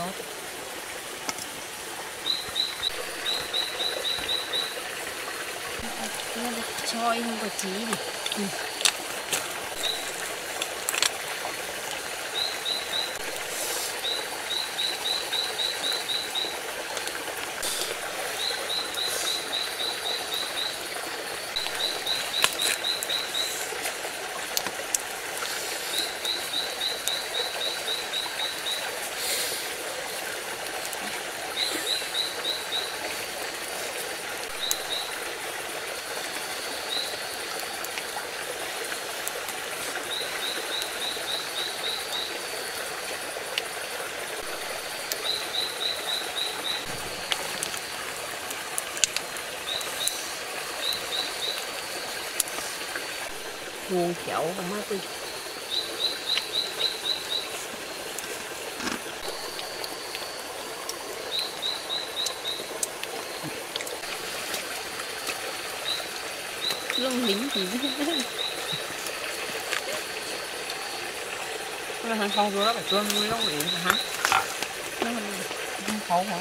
tốt nó được choi không có trí gì ừ. Nguồn kẹo của má tư lông lính gì cái này không rồi đó phải cơm nuôi lông biển hả? Nó không khẩu hả